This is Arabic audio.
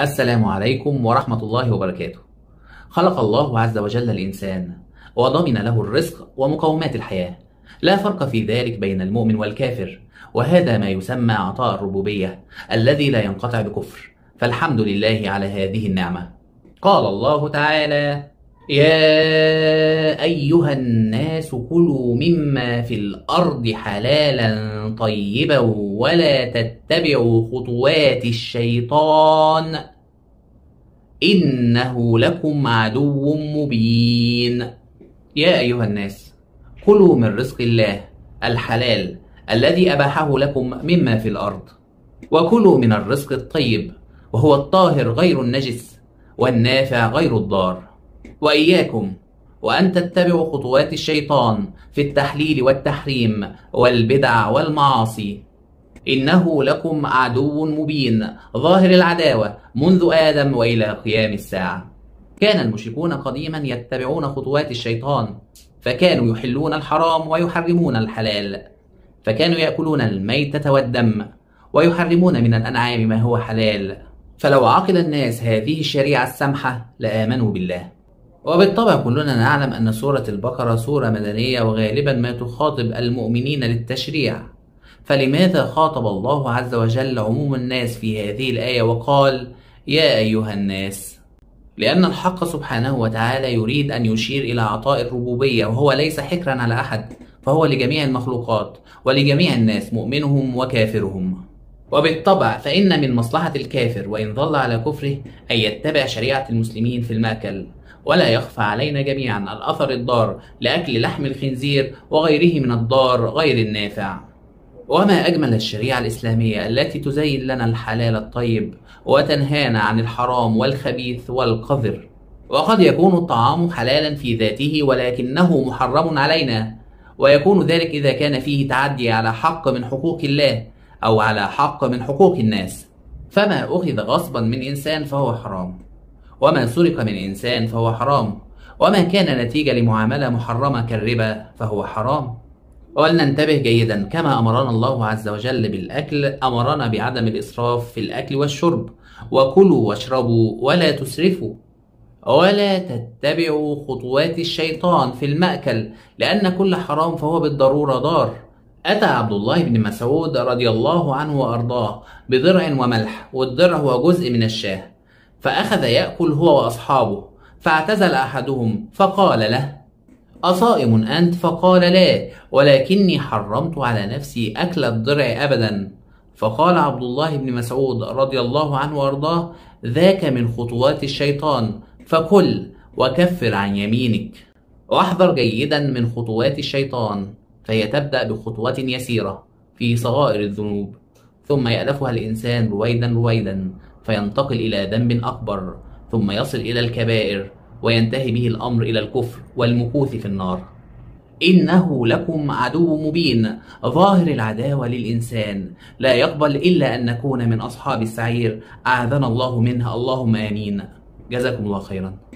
السلام عليكم ورحمة الله وبركاته. خلق الله عز وجل الإنسان وضمن له الرزق ومقومات الحياة. لا فرق في ذلك بين المؤمن والكافر، وهذا ما يسمى عطاء الربوبية الذي لا ينقطع بكفر، فالحمد لله على هذه النعمة. قال الله تعالى: يا أيها الناس كلوا مما في الأرض حلالا طيبا ولا تتبعوا خطوات الشيطان إنه لكم عدو مبين. يا أيها الناس كلوا من رزق الله الحلال الذي أباحه لكم مما في الأرض وكلوا من الرزق الطيب وهو الطاهر غير النجس والنافع غير الضار. وإياكم وأن تتبعوا خطوات الشيطان في التحليل والتحريم والبدع والمعاصي. إنه لكم عدو مبين ظاهر العداوة منذ آدم وإلى قيام الساعة. كان المشركون قديما يتبعون خطوات الشيطان فكانوا يحلون الحرام ويحرمون الحلال. فكانوا يأكلون الميتة والدم ويحرمون من الأنعام ما هو حلال. فلو عقل الناس هذه الشريعة السمحة لآمنوا بالله. وبالطبع كلنا نعلم أن سورة البقرة سورة مدنية وغالبا ما تخاطب المؤمنين للتشريع. فلماذا خاطب الله عز وجل عموم الناس في هذه الآية وقال يا أيها الناس لأن الحق سبحانه وتعالى يريد أن يشير إلى عطاء الربوبية وهو ليس حكرا على أحد فهو لجميع المخلوقات ولجميع الناس مؤمنهم وكافرهم. وبالطبع فإن من مصلحة الكافر وإن ظل على كفره أن يتبع شريعة المسلمين في المأكل. ولا يخفى علينا جميعا الأثر الضار لأكل لحم الخنزير وغيره من الضار غير النافع. وما أجمل الشريعة الإسلامية التي تزين لنا الحلال الطيب وتنهانا عن الحرام والخبيث والقذر. وقد يكون الطعام حلالا في ذاته ولكنه محرم علينا. ويكون ذلك إذا كان فيه تعدي على حق من حقوق الله أو على حق من حقوق الناس. فما أخذ غصبا من إنسان فهو حرام. وما سرق من إنسان فهو حرام. وما كان نتيجة لمعاملة محرمة كالربا فهو حرام. ولننتبه جيدا كما أمرنا الله عز وجل بالأكل أمرنا بعدم الإسراف في الأكل والشرب. وكلوا واشربوا ولا تسرفوا. ولا تتبعوا خطوات الشيطان في المأكل لأن كل حرام فهو بالضرورة ضار. أتى عبد الله بن مسعود رضي الله عنه وأرضاه بضرع وملح والضرع هو جزء من الشاه. فأخذ يأكل هو وأصحابه فاعتزل أحدهم فقال له أصائم أنت؟ فقال لا ولكني حرمت على نفسي أكل الضرع أبدا. فقال عبد الله بن مسعود رضي الله عنه وأرضاه ذاك من خطوات الشيطان فكل وكفر عن يمينك. واحذر جيدا من خطوات الشيطان فهي تبدأ بخطوة يسيرة في صغائر الذنوب ثم يألفها الإنسان رويدا رويدا. فينتقل إلى ذنب أكبر ثم يصل إلى الكبائر وينتهي به الأمر إلى الكفر والمكوث في النار. إنه لكم عدو مبين ظاهر العداوة للإنسان. لا يقبل إلا أن نكون من أصحاب السعير. أعاذنا الله منها اللهم آمين. جزاكم الله خيرا.